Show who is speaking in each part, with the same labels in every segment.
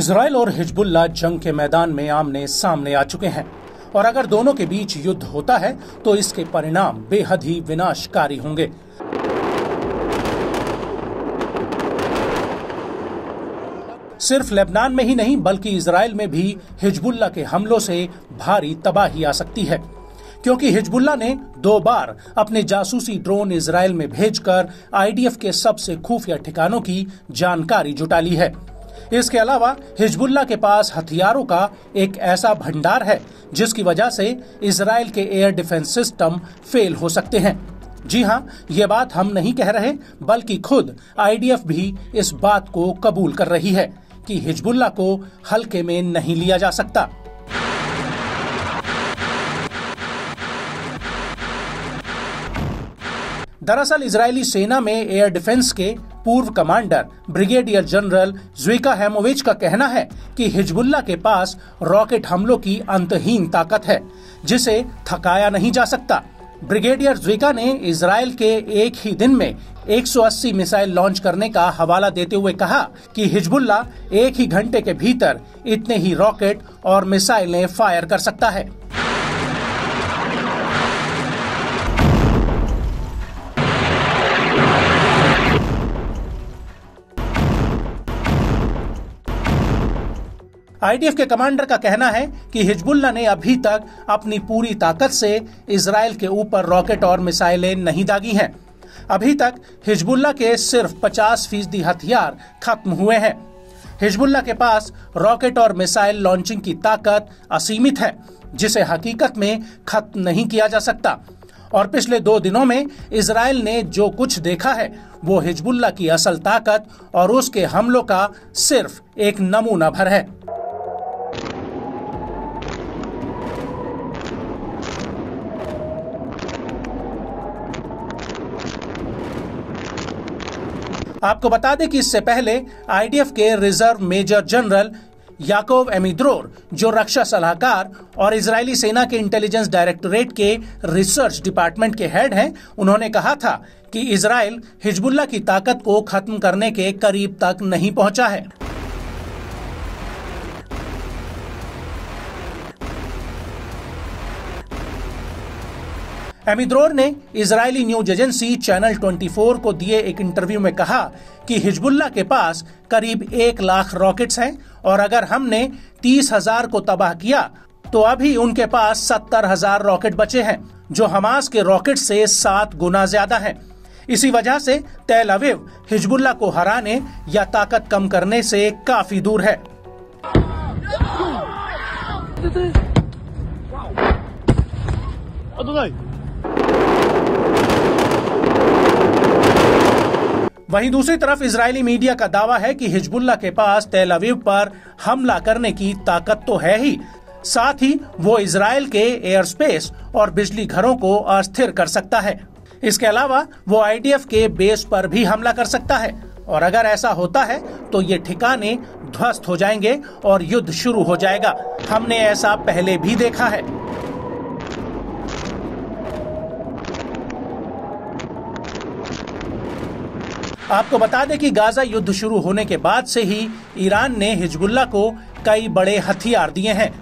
Speaker 1: Israel और Hezbollah जंग के मैदान में आमने सामने आ चुके हैं। और अगर दोनों के बीच युद्ध होता है तो इसके परिणाम बेहद ही विनाशकारी होंगे। सिर्फ़ लेबनान में ही नहीं, बल्कि इसराइल में भी हिजबुल्ला के हमलों से भारी तबाही आ सकती है। क्योंकि हिजबुल्ला ने दो बार अपने जासूसी ड्रोन इसराइल में भेजकर आईडीएफ के सबसे खुफिया ठिकानों की जानकारी जुटा ली है। इसके अलावा हिजबुल्ला के पास हथियारों का एक ऐसा भंडार है, जिसकी वजह से इसराइल के एयर डिफेंस सिस्टम फेल हो सकते हैं। जी हाँ ये बात हम नहीं कह रहे, बल्कि खुद आईडीएफ भी इस बात को कबूल कर रही है कि हिजबुल्ला को हल्के में नहीं लिया जा सकता। दरअसल इजरायली सेना में एयर डिफेंस के पूर्व commander, brigadier general Zvika Haimovich का कहना है कि हिजबुल्ला के पास रॉकेट हमलों की अंतहीन ताकत है, जिसे थकाया नहीं जा सकता। ब्रिगेडियर ज्विका ने इसराइल के एक ही दिन में 180 मिसाइल लॉन्च करने का हवाला देते हुए कहा कि हिजबुल्ला एक ही घंटे के भीतर इतने ही रॉकेट और मिसाइलें फायर कर सकता है। आईडीएफ के कमांडर का कहना है कि हिजबुल्ला ने अभी तक अपनी पूरी ताकत से इसराइल के ऊपर रॉकेट और मिसाइलें नहीं दागी हैं। अभी तक हिजबुल्ला के सिर्फ़ 50 फ़ीसदी हथियार खत्म हुए हैं। हिजबुल्ला के पास रॉकेट और मिसाइल लॉन्चिंग की ताकत असीमित है, जिसे हकीकत में खत्म नहीं किया जा सकता। और पिछले दो दिनों में इसराइल ने जो कुछ देखा है, वो हिजबुल्ला की असल ताकत और उसके हमलों का सिर्फ़ एक नमूना भर है। आपको बता दें कि इससे पहले आईडीएफ के reserve major general Yaakov Amidror, जो रक्षा सलाहकार और इजरायली सेना के इंटेलिजेंस डायरेक्टोरेट के रिसर्च डिपार्टमेंट के हेड हैं, उन्होंने कहा था कि इसराइल हिजबुल्ला की ताकत को खत्म करने के करीब तक नहीं पहुँचा है। एमिद्रोर ने इजरायली न्यूज़ एजेंसी चैनल 24 को दिए एक इंटरव्यू में कहा कि हिजबुल्ला के पास करीब एक लाख रॉकेट्स हैं और अगर हमने तीस हज़ार को तबाह किया तो अभी उनके पास सत्तर हज़ार रॉकेट बचे हैं जो हमास के रॉकेट से सात गुना ज़्यादा हैं। इसी वजह से तेल अविव हिजबुल्ला को हराने या ताकत कम करने से काफ़ी दूर है। वहीं दूसरी तरफ़ इजरायली मीडिया का दावा है कि हिजबुल्ला के पास तेल अवीव पर हमला करने की ताकत तो है ही। साथ ही वो इसराइल के एयर स्पेस और बिजली घरों को अस्थिर कर सकता है। इसके अलावा वो आईडीएफ के बेस पर भी हमला कर सकता है। और अगर ऐसा होता है तो ये ठिकाने ध्वस्त हो जाएँगे और युद्ध शुरू हो जाएगा। हमने ऐसा पहले भी देखा है। आपको बता दें कि गाजा युद्ध शुरू होने के बाद से ही ईरान ने हिजबुल्ला को कई बड़े हथियार दिए हैं।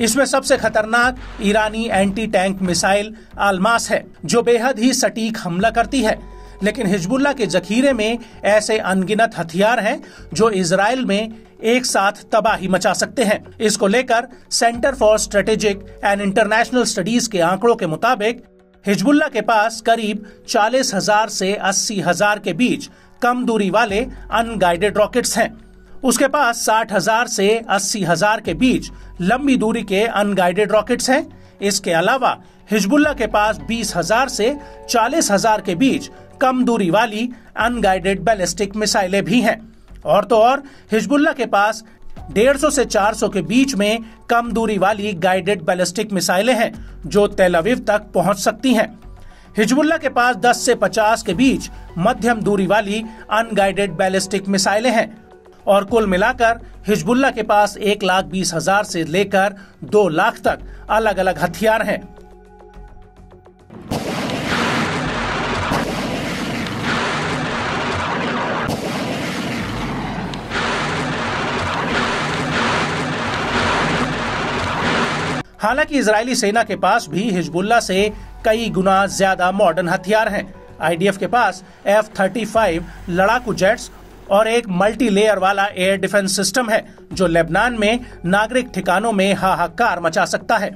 Speaker 1: इसमें सबसे खतरनाक ईरानी एंटी टैंक मिसाइल आलमास है, जो बेहद ही सटीक हमला करती है। लेकिन हिजबुल्ला के जखीरे में ऐसे अनगिनत हथियार हैं, जो इसराइल में एक साथ तबाही मचा सकते हैं। इसको लेकर Center for Strategic and International Studies के आंकड़ों के मुताबिक हिजबुल्ला के पास करीब चालीस हज़ार से अस्सी हज़ार के बीच कम दूरी वाले अनगाइडेड रॉकेट्स हैं। उसके पास साठ हज़ार से अस्सी हज़ार के बीच लंबी दूरी के अनगाइडेड रॉकेट्स हैं। इसके अलावा हिजबुल्ला के पास बीस हज़ार से चालीस हज़ार के बीच कम दूरी वाली अनगाइडेड बैलिस्टिक मिसाइलें भी हैं। और तो और हिजबुल्ला के पास डेढ़ 150 से 400 के बीच में कम दूरी वाली गाइडेड बैलिस्टिक मिसाइलें हैं, जो तेल अविव तक पहुँच सकती हैं। हिजबुल्ला के पास 10 से 50 के बीच मध्यम दूरी वाली अनगाइडेड बैलिस्टिक मिसाइलें हैं और कुल मिलाकर हिजबुल्ला के पास एक लाख बीस हज़ार से लेकर दो लाख तक अलग अलग हथियार हैं। हालाँकि इजरायली सेना के पास भी हिजबुल्ला से कई गुना ज़्यादा मॉडर्न हथियार हैं। आईडीएफ के पास एफ़ थर्टी फाइव लड़ाकू जेट्स और एक मल्टी लेयर वाला एयर डिफेंस सिस्टम है, जो लेबनान में नागरिक ठिकानों में हाहाकार मचा सकता है।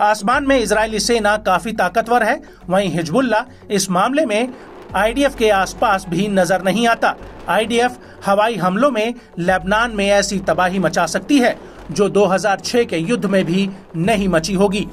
Speaker 1: आसमान में इजरायली सेना काफ़ी ताकतवर है, वहीं हिजबुल्ला इस मामले में आईडीएफ के आसपास भी नज़र नहीं आता। आईडीएफ हवाई हमलों में लेबनान में ऐसी तबाही मचा सकती है, जो 2006 के युद्ध में भी नहीं मची होगी।